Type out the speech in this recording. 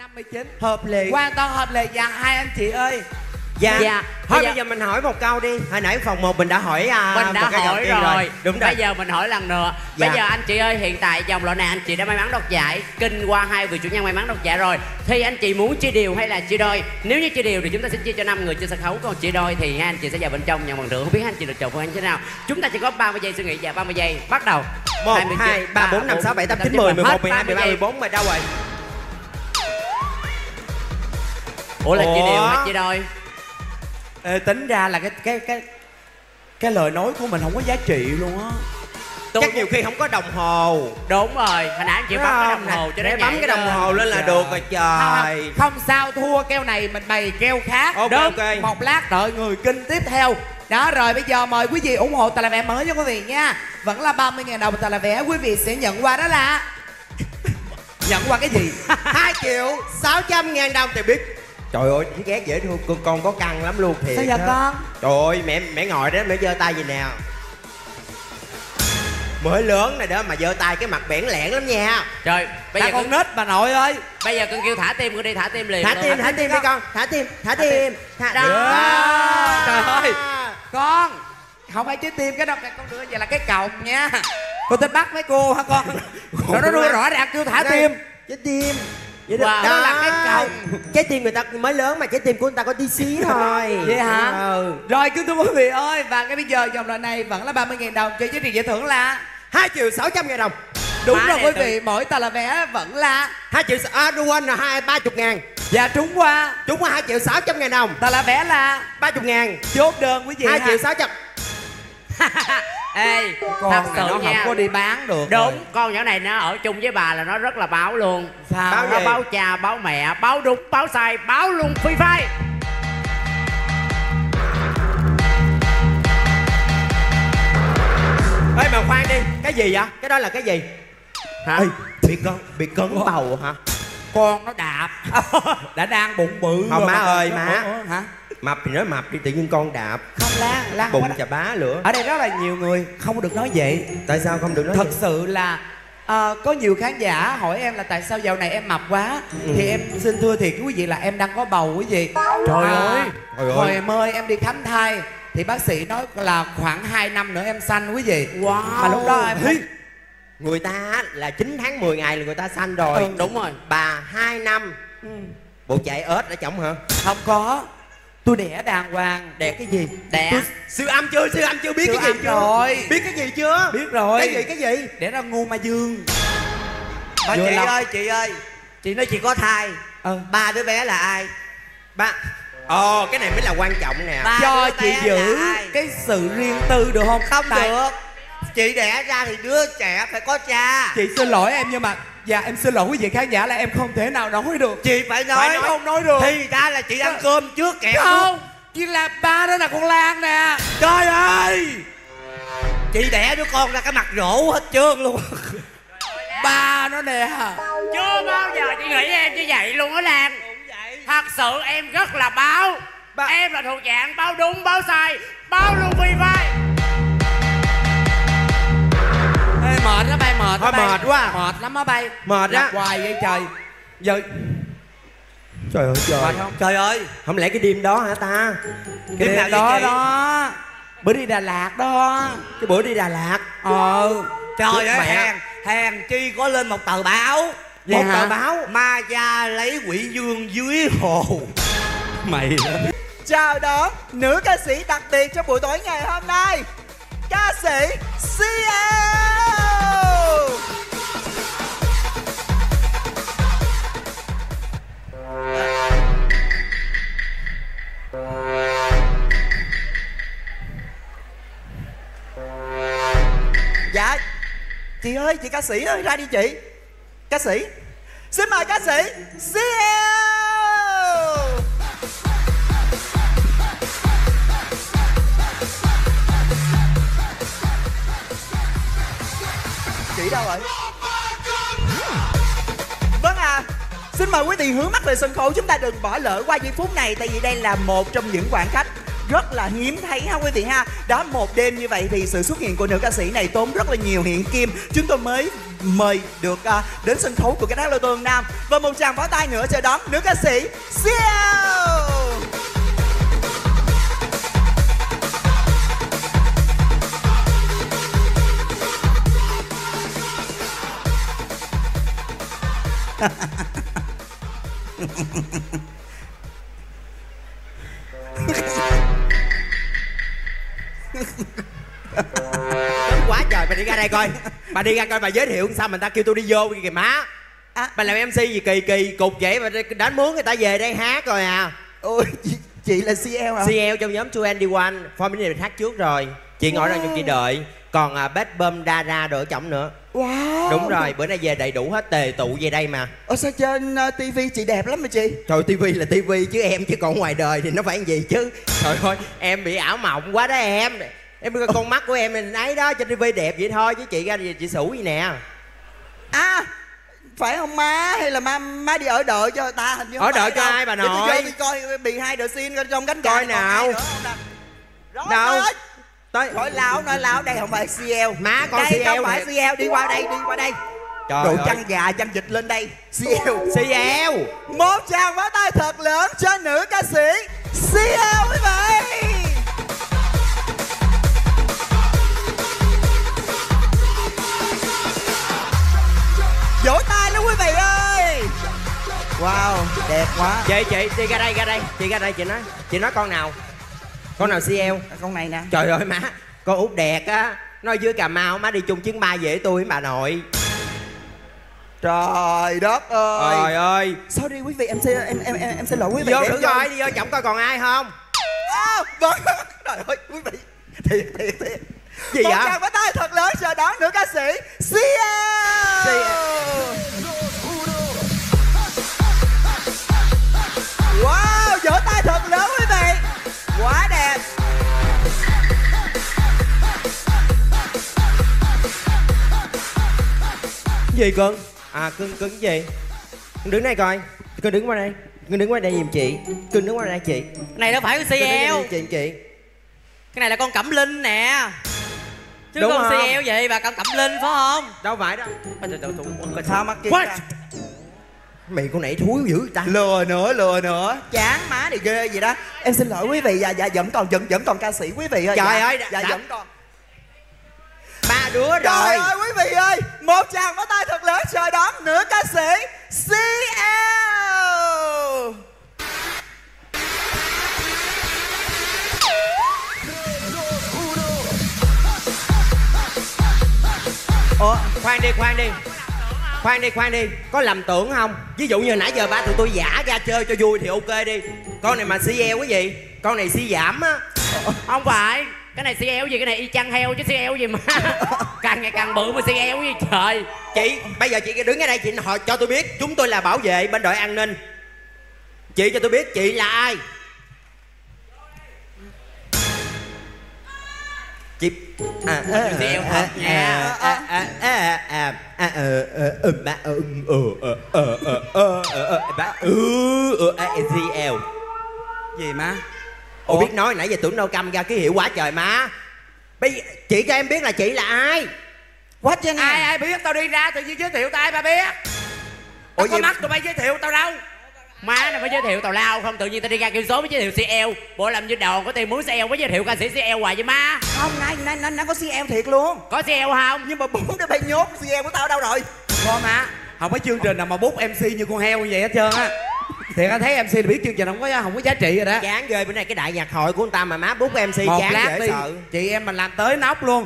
59 hợp lệ. Hoàn toàn hợp lệ. Dạ hai anh chị ơi. Dạ, Dạ. thôi Bây bây giờ- giờ mình hỏi một câu đi. Hồi nãy phòng một mình đã hỏi à, mình đã một cái đầu hỏi tiên rồi. đúng rồi. Bây giờ mình hỏi lần nữa. Dạ. bây giờ anh chị ơi hiện tại dòng loại này anh chị đã may mắn đoạt giải kinh qua hai vị chủ nhân may mắn đoạt giải rồi. Thì anh chị muốn chia đều hay là chia đôi? Nếu như chia đều thì chúng ta sẽ chia cho 5 người trên sân khấu. Còn chia đôi thì hai anh chị sẽ vào bên trong nhận bằng được không biết anh chị được chọn phương án thế nào. Chúng ta chỉ có 30 giây suy nghĩ. Và 30 giây. Bắt đầu. 1, 20 2, 3, 4, 5, 6, 7, 8, 9, 10, 11, 12, 13, 14 mà đâu rồi ủa là Ủa? đều hay chia đôi? Ê, tính ra là cái cái cái cái lời nói của mình không có giá trị luôn á. Tôi- Chắc nhiều khi không có đồng hồ. Đúng rồi hồi nãy anh chị Đúng bấm cái đồng hồ cho nó Để bấm cái đồng hồ lên là Trời. được rồi trời. Không, không sao thua keo này mình bày keo khác. Ok, Đúng. ok. một lát đợi người kinh tiếp theo. Đó rồi bây giờ mời quý vị ủng hộ tà là vé mới cho quý vị nha. Vẫn là 30.000 đồng tà là vé quý vị sẽ nhận qua đó là nhận qua cái gì? 2 triệu 600 ngàn đồng thì biết Trời ơi, chị ghét dễ thương, con, con có căng lắm luôn thiệt sao vậy con? Trời ơi, mẹ mẹ ngồi đó, mẹ giơ tay gì nào Mới lớn này đó mà giơ tay cái mặt bẽn lẽn lắm nha. Rồi bây Là giờ con con nít bà nội ơi. Bây giờ con kêu thả tim con đi thả tim liền. Thả tim, thả tim đi con, thả tim, thả tim. thả Đó. Đó. Trời ơi. con không phải trái tim cái đâu. Con đưa vậy là cái còng nha. Con thích bắt mấy cô hả con? Rồi nó đưa rõ ràng kêu thả Đây, tim. Trái tim Vậy Wow. Đó là cái còng. Trái tim người ta mới lớn mà trái tim của người ta có tí xí thôi Vậy hả? Ừ. Rồi kính thưa quý vị ơi Và ngay bây giờ dòng loại này vẫn là 30.000 đồng Cho giá trị giải thưởng là 2 triệu 600 ngàn đồng Đúng Má rồi quý vị Mỗi tờ là vé vẫn là 2 triệu, à quên là 2, 30 ngàn Và trúng qua Chúng có 2 triệu 600 ngàn đồng Tờ là vé là 30 ngàn Chốt đơn quý vị 2 ha. triệu 600 ê thật Con này sự nó nha không có đi bán được đúng rồi. con nhỏ này nó ở chung với bà là nó rất là báo luôn Sao Báo nó báo cha báo mẹ báo đúng báo sai báo luôn phi phai Ê mà khoan đi Cái gì vậy? Cái đó là cái gì? hả Ê, bị cân, bị cấn bầu hả? Con nó đạp. Đã đang bụng bự Không, rồi má ơi, má. Hả? Mập thì nói mập đi tự nhiên con đạp. Không Lan Lan không Bụng chà bá lửa. Ở đây rất là nhiều người không được nói vậy. Tại sao không được nói Thật vậy? sự là ờ, có nhiều khán giả hỏi em là tại sao dạo này em mập quá. Thì em xin thưa thiệt quý vị là em đang có bầu quý vị. Trời À, ơi. Trời ơi. Hồi mới em đi khám thai Thì bác sĩ nói là khoảng 2 năm nữa em sanh quý vị. Wow. Mà lúc đó em không... Người ta là 9 tháng 10 ngày là người ta sanh rồi Ừ. đúng rồi Bà 2 năm Ừ, Bộ chạy ếch ở chồng hả? Không có Tôi đẻ đàng hoàng Đẻ cái gì? đẻ Tôi- Siêu âm chưa? Siêu âm chưa? Biết Siêu cái gì chưa? rồi. Biết cái gì chưa? Biết rồi Cái gì cái gì? Đẻ ra ngu ma dương Mà Vừa chị lòng. ơi, chị ơi Chị nói chị có thai Ờ. Ba đứa bé là ai? Ba Ồ cái này mới là quan trọng nè Ba Cho đứa chị giữ cái sự riêng tư được không Không Tại- được Chị đẻ ra thì đứa trẻ phải có cha. Chị xin lỗi em nhưng mà Dạ em xin lỗi quý vị khán giả là em không thể nào nói được. Chị phải nói, Phải nói. Không nói được. Thì ra là chị ăn cơm trước kẻ Không. Chỉ là ba đó là con Lan nè. Trời ơi! Chị đẻ đứa con ra cái mặt rỗ hết trơn luôn. Ba nó nè. Chưa bao giờ chị nghĩ em như vậy luôn á lan. Thật sự em rất là báo. Ba- em là thuộc dạng báo đúng báo sai báo luôn phi phai mệt đó bay mệt Thôi đó bay. mệt quá à. Mệt lắm đó bay. Mệt á. Hoài vậy trời. Giờ Trời ơi trời. Mệt không? Trời ơi. Không lẽ cái đêm đó hả ta? Cái Đêm nào đêm đó vậy chị? đó. Bữa đi Đà Lạt đó. Cái bữa đi Đà Lạt. Ờ. Trời ơi Mẹ. hèn Hèn chi có lên một tờ báo. Vậy Một hả? tờ báo. Ma gia lấy quỷ dương dưới hồ. Mày Chào đón nữ ca sĩ đặc biệt trong buổi tối ngày hôm nay. Ca sĩ CL Dạ Chị ơi, chị ca sĩ ơi, ra đi chị. Ca sĩ. Xin mời ca sĩ siêu. Chị đâu rồi? Xin mời quý vị hướng mắt về sân khấu. Chúng ta đừng bỏ lỡ qua giây phút này Tại vì đây là một trong những khoảng khách rất là hiếm thấy ha quý vị ha. Đó một đêm như vậy thì sự xuất hiện của nữ ca sĩ này tốn rất là nhiều hiện kim. Chúng tôi mới mời được uh, đến sân khấu của cái hát lô tô nam. Và một tràng pháo tay nữa chờ đón nữ ca sĩ Siêu. Lớn quá trời bà đi ra đây coi. Bà đi ra coi bà giới thiệu sao mà người ta kêu tôi đi vô kìa má. À. bà làm mc gì kỳ kỳ cục vậy mà đánh mướn người ta về đây hát rồi à. Ôi chị, chị là CL hả CL trong nhóm 2ND1 Form này hát trước rồi. Chị ngồi đó cho chị đợi Còn à, Bad Bum Dara đỡ chồng nữa. Wow. Đúng rồi, bữa nay về đầy đủ hết tề tụ về đây mà. Ở sao trên uh, TV chị đẹp lắm mà chị? Trời tivi là tivi chứ em chứ còn ngoài đời thì nó phải gì chứ? Trời ơi, em bị ảo mộng quá đó em. Em con mắt của em mình ấy đó trên tivi đẹp vậy thôi chứ chị ra gì chị sủ gì nè. À phải không má? Hay là má má đi ở đợi cho ta hình như Ở đợi cho đâu. ai bà nội? tôi coi bị hai đợt xin trong cánh Coi nào. Rồi, Đâu? Tới. Nói láo nói láo đây không phải CL Má, con đây CL không phải. CL đi qua đây đi qua đây. Trời đồ chăn gà chăn vịt lên đây. CL CL một tràng pháo tay thật lớn cho nữ ca sĩ CL quý vị. Vỗ tay luôn quý vị ơi. Wow đẹp quá. Chị, chị, chị ra đây, ra đây. Chị ra đây, chị nói Chị nói con nào Con nào CL con này nè. Trời ơi má Con út đẹp á. Nó dưới Cà Mau má đi chung chuyến ba về tôi với bà nội. Trời đất ơi. Trời ơi. Sorry quý vị em xin em em em, em xin lỗi quý vị. Vô thử coi đi vô chổng coi còn ai không? À, vâng. Trời ơi quý vị. Thiệt thiệt thiệt. Gì một vậy? tràng pháo tay thật lớn chờ đón nữ ca sĩ. CL Wow, Gì cưng À cưng cưng cái gì? Cưng đứng đây coi. Cưng đứng qua đây. Cưng đứng qua đây giùm chị. Cưng đứng qua đây chị. Cái này đâu phải đây CL chị chị. Cái này là con Cẩm Linh nè. Chứ Đúng con không? CL vậy bà con Cẩm Linh phải không? Đâu phải đâu. Sao mắt kia? Mày con nãy thúi dữ ta. Lừa nữa, lừa nữa. Chán má đi ghê gì đó. Em xin lỗi quý vị, dạ, dạ vẫn còn vẫn, vẫn còn ca sĩ quý vị ơi. Trời dạ, ơi, Dạ đã- vẫn còn Đứa Trời rồi. ơi quý vị ơi Một tràng pháo tay thật lớn chờ đón nữ ca sĩ CL Ủa khoan đi khoan đi. Khoan đi khoan đi. Có lầm tưởng không? Ví dụ như nãy giờ ba tụi tôi giả ra chơi cho vui thì ok đi. Con này mà CL cái gì Con này si giảm á. Không phải cái này CL gì? Cái này y chang heo chứ CL gì mà. Càng ngày càng bự mà CL gì trời. Chị bây giờ chị đứng ở đây chị hỏi cho tôi biết. Chúng tôi là bảo vệ bên đội an ninh. Chị cho tôi biết chị là ai. Chị à CL thật gì má Ủa? Biết nói nãy giờ tưởng đâu câm ra ký hiệu quá trời má. Bây giờ, chị cho em biết là chị là ai? Quá trên ai ai biết? Tao đi ra tự nhiên giới thiệu tao ai mà biết? Ủa Ủa có gì- mắt tụi bay giới thiệu tao đâu? Má này phải giới thiệu tào lao không? Tự nhiên tao đi ra kêu số mới giới thiệu CL Bộ làm như đòn có tiền muốn CL mới giới thiệu ca sĩ CL hoài vậy má. Không, nay, nay, nay, nay có CL thiệt luôn. Có CL không? Nhưng mà bốn đứa bay nhốt CL của tao đâu rồi? Con má không có chương trình nào mà bút mc như con heo như vậy hết trơn á thiệt á thấy mc là biết chương trình không có không có giá trị rồi đó. Chán ghê bữa nay cái đại nhạc hội của người ta mà má bút MC một chán lát dễ đi. sợ. Chị em mình làm tới nóc luôn